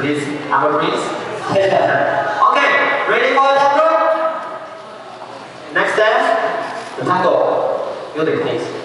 Please, Amber, please. okay, ready for the group? Next step, the tango. Music, please.